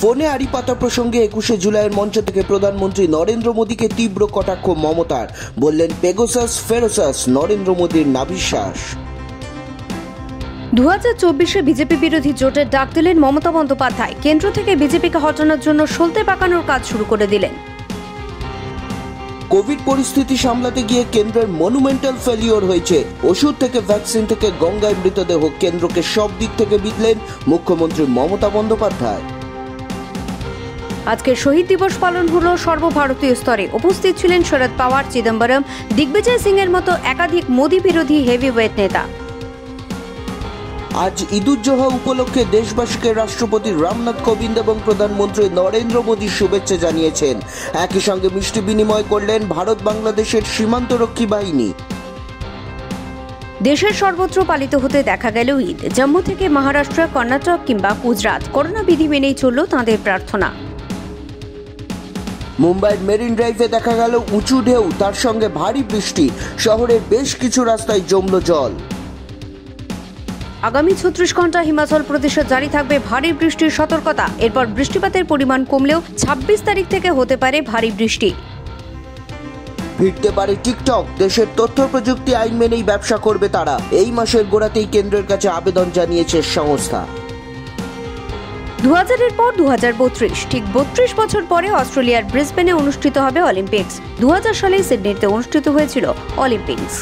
ফোনে আড়ি পাতা প্রসঙ্গে একুশে জুলাইয়ের মঞ্চ থেকে প্রধানমন্ত্রী নরেন্দ্র মোদীকে তীব্র কটাক্ষ মমতার। বললেন পেগোসাস ফেরোসাস নরেন্দ্র মোদীর নাবিশ্বাস। দু হাজার চব্বিশে বিজেপি বিরোধী জোটের ডাক দিলেন মমতা বন্দ্যোপাধ্যায়। কেন্দ্র থেকে বিজেপিকে হটানোর জন্য সলতে পাকানোর কাজ শুরু করে দিলেন। কোভিড পরিস্থিতি সামলাতে গিয়ে কেন্দ্রের মনুমেন্টাল ফেলিওর হয়েছে। ওষুধ থেকে ভ্যাকসিন থেকে গঙ্গায় মৃতদেহ কেন্দ্রকে সব দিক থেকে বিদলেন মুখ্যমন্ত্রী মমতা বন্দ্যোপাধ্যায়। আজকে শহীদ দিবস পালন হলো সর্বভারতীয় স্তরে। উপস্থিত ছিলেন শরদ পাওয়ার চিদম্বরম দিগ্বিজয় সিং এর মতো একাধিক মোদী বিরোধী হেভিওয়েট নেতা। আজ ঈদুজ্জোহা উপলক্ষে দেশবাসীকে রাষ্ট্রপতি রামনাথ কোবিন্দ এবং প্রধানমন্ত্রী নরেন্দ্র মোদী শুভেচ্ছা জানিয়েছেন। একই সঙ্গে মিষ্টি বিনিময় করলেন ভারত বাংলাদেশের সীমান্তরক্ষী বাহিনী। দেশের সর্বত্র পালিত হতে দেখা গেল ঈদ। জম্মু থেকে মহারাষ্ট্র কর্ণাটক কিংবা গুজরাট। করোনা বিধি মেনেই চলল তাঁদের প্রার্থনা। মুম্বাইয়ের মেরিন ড্রাইভে দেখা গেল উঁচু ঢেউ তার সঙ্গে ভারী বৃষ্টি। শহরের বেশ কিছু রাস্তায় জমল জল। আগামী ছত্রিশ ঘণ্টা হিমাচল প্রদেশে জারি থাকবে ভারী বৃষ্টির সতর্কতা। এরপর বৃষ্টিপাতের পরিমাণ কমলেও ছাব্বিশ তারিখ থেকে হতে পারে ভারী বৃষ্টি। ফিরতে পারে টিকটক। দেশের তথ্য প্রযুক্তি আইন মেনেই ব্যবসা করবে তারা। এই মাসের গোড়াতেই কেন্দ্রের কাছে আবেদন জানিয়েছে সংস্থা। দু হাজারের পর দু হাজার বত্রিশ, ঠিক বত্রিশ বছর পরে অস্ট্রেলিয়ার ব্রিসবেনে অনুষ্ঠিত হবে অলিম্পিক্স। দু হাজার সালে সিডনিতে অনুষ্ঠিত হয়েছিল অলিম্পিক্স।